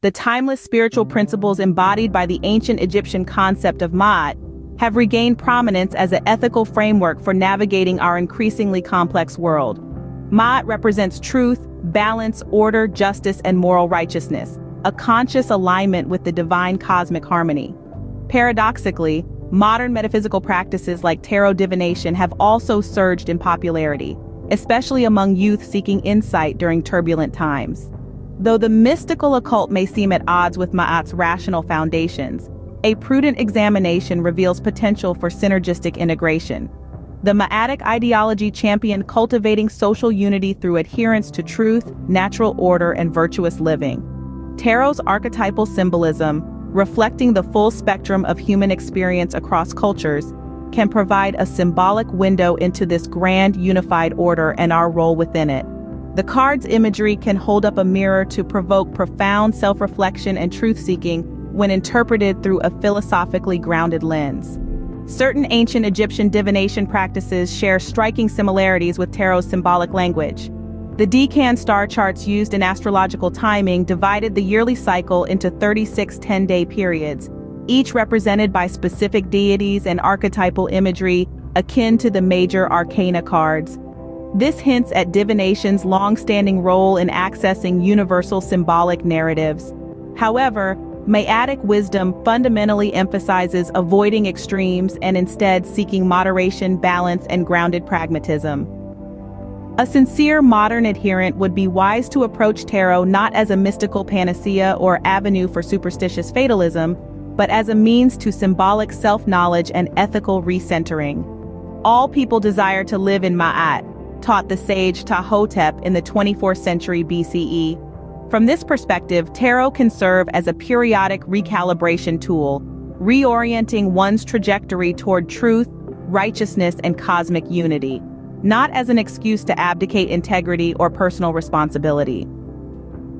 the timeless spiritual principles embodied by the ancient Egyptian concept of Ma'at, have regained prominence as an ethical framework for navigating our increasingly complex world. Ma'at represents truth, balance, order, justice, and moral righteousness, a conscious alignment with the divine cosmic harmony. Paradoxically, modern metaphysical practices like tarot divination have also surged in popularity, especially among youth seeking insight during turbulent times. Though the mystical occult may seem at odds with Ma'at's rational foundations, a prudent examination reveals potential for synergistic integration. The Ma'atic ideology championed cultivating social unity through adherence to truth, natural order, and virtuous living. Tarot's archetypal symbolism, reflecting the full spectrum of human experience across cultures, can provide a symbolic window into this grand unified order and our role within it. The card's imagery can hold up a mirror to provoke profound self-reflection and truth-seeking when interpreted through a philosophically grounded lens. Certain ancient Egyptian divination practices share striking similarities with tarot's symbolic language. The Decan star charts used in astrological timing divided the yearly cycle into 36 10-day periods, each represented by specific deities and archetypal imagery akin to the major arcana cards. This hints at divination's long-standing role in accessing universal symbolic narratives. However, Ma'atic wisdom fundamentally emphasizes avoiding extremes and instead seeking moderation, balance, and grounded pragmatism. A sincere modern adherent would be wise to approach tarot not as a mystical panacea or avenue for superstitious fatalism, but as a means to symbolic self-knowledge and ethical recentering. All people desire to live in Ma'at, taught the sage Ptahhotep in the 24th century BCE, from this perspective, tarot can serve as a periodic recalibration tool, reorienting one's trajectory toward truth, righteousness, and cosmic unity, not as an excuse to abdicate integrity or personal responsibility.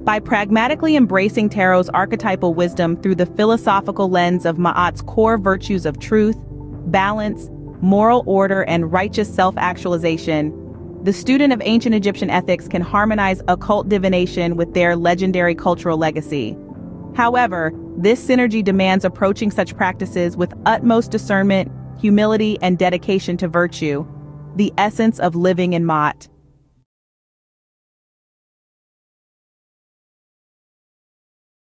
By pragmatically embracing tarot's archetypal wisdom through the philosophical lens of Ma'at's core virtues of truth, balance, moral order, and righteous self-actualization, the student of ancient Egyptian ethics can harmonize occult divination with their legendary cultural legacy. However, this synergy demands approaching such practices with utmost discernment, humility, and dedication to virtue, the essence of living in Ma'at.